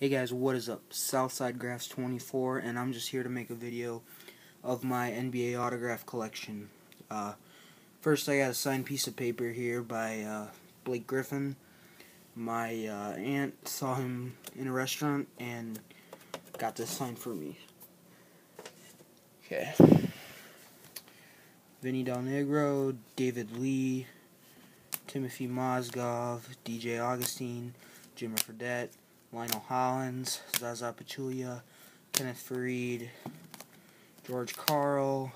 Hey guys, what is up? Southside Graphs 24, and I'm just here to make a video of my NBA autograph collection. Uh, first, I got a signed piece of paper here by uh, Blake Griffin. My uh, aunt saw him in a restaurant and got this signed for me. Okay. Vinny Del Negro, David Lee, Timothy Mozgov, DJ Augustin, Jimmer Fredette, Lionel Hollins, Zaza Pachulia, Kenneth Faried, George Karl,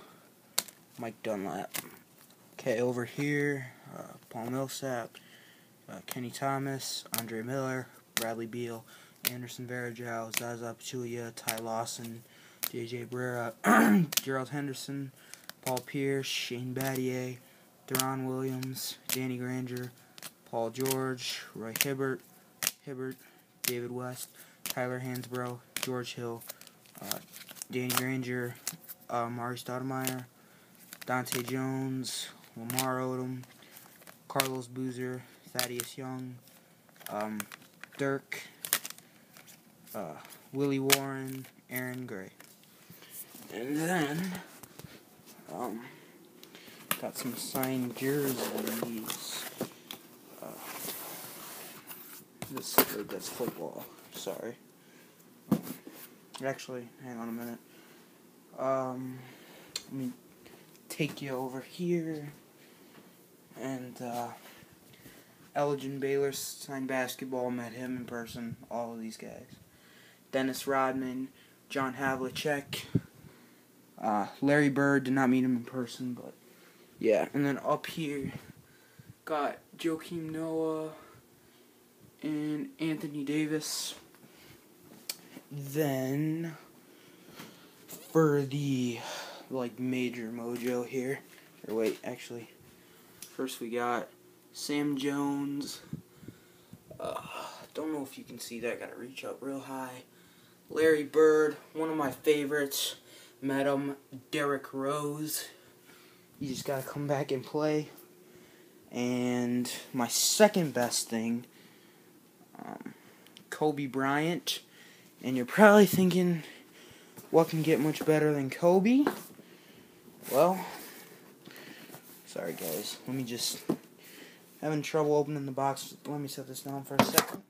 Mike Dunlap. Okay, over here, uh, Paul Millsap, uh, Kenny Thomas, Andre Miller, Bradley Beal, Anderson Varejao, Zaza Pachulia, Ty Lawson, J.J. Barea, Gerald Henderson, Paul Pierce, Shane Battier, Deron Williams, Danny Granger, Paul George, Roy Hibbert, Hibbert, David West, Tyler Hansbrough, George Hill, uh, Danny Granger, uh, Mari Stoudemire, Dahntay Jones, Lamar Odom, Carlos Boozer, Thaddeus Young, um, Dirk, uh, Willie Warren, Aaron Gray. And then, um, got some signed jerseys. This that's football. Sorry. Actually, hang on a minute. Um, let me take you over here. And uh, Elgin Baylor signed basketball. Met him in person. All of these guys. Dennis Rodman, John Havlicek, uh, Larry Bird. Did not meet him in person, but yeah. And then up here, got Joakim Noah and Anthony Davis. Then for the like major mojo here, or wait, actually, first we got Sam Jones. Uh, don't know if you can see that. Gotta reach up real high. Larry Bird, one of my favorites. Met him. Derrick Rose. You just gotta come back and play. And my second best thing Kobe Bryant. And you're probably thinking, what can get much better than Kobe? Well, sorry guys. Let me just having trouble opening the box. Let me set this down for a second.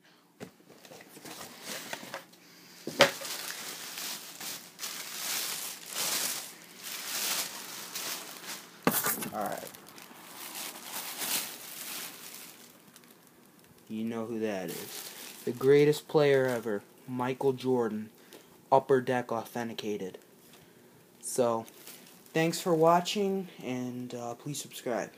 Alright. You know who that is. The greatest player ever, Michael Jordan. Upper Deck authenticated. So, thanks for watching, and uh, please subscribe.